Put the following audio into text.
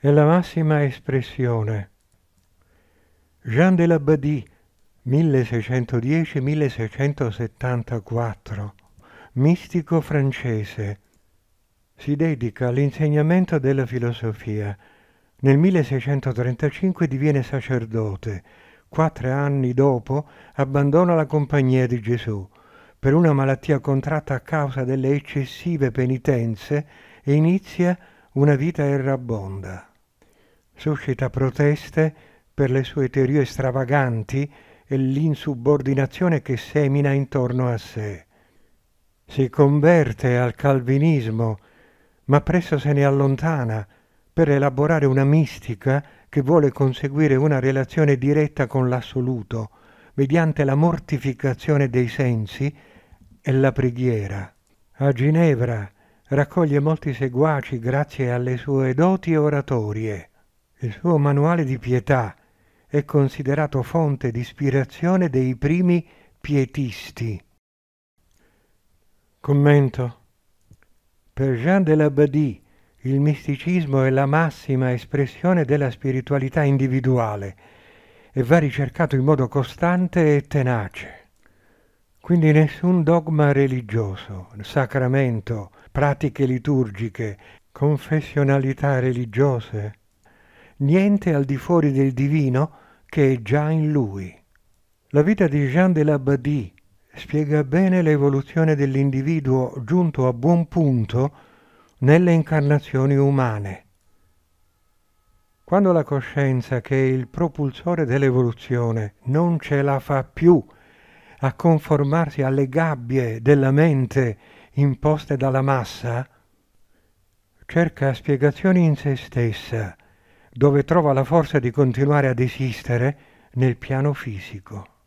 è la massima espressione. Jean de Labadie, 1610-1674, mistico francese, si dedica all'insegnamento della filosofia. Nel 1635 diviene sacerdote. Quattro anni dopo abbandona la compagnia di Gesù per una malattia contratta a causa delle eccessive penitenze e inizia una vita errabonda. Suscita proteste per le sue teorie stravaganti e l'insubordinazione che semina intorno a sé. Si converte al calvinismo, ma presto se ne allontana per elaborare una mistica che vuole conseguire una relazione diretta con l'assoluto, mediante la mortificazione dei sensi e la preghiera. A Ginevra raccoglie molti seguaci grazie alle sue doti oratorie. Il suo manuale di pietà è considerato fonte di ispirazione dei primi pietisti. Commento. Per Jean de Labadie il misticismo è la massima espressione della spiritualità individuale e va ricercato in modo costante e tenace. Quindi nessun dogma religioso, sacramento, pratiche liturgiche, confessionalità religiose, niente al di fuori del divino che è già in lui. La vita di Jean de Labadie spiega bene l'evoluzione dell'individuo giunto a buon punto nelle incarnazioni umane. Quando la coscienza, che è il propulsore dell'evoluzione, non ce la fa più a conformarsi alle gabbie della mente imposte dalla massa, cerca spiegazioni in se stessa, dove trova la forza di continuare ad esistere nel piano fisico.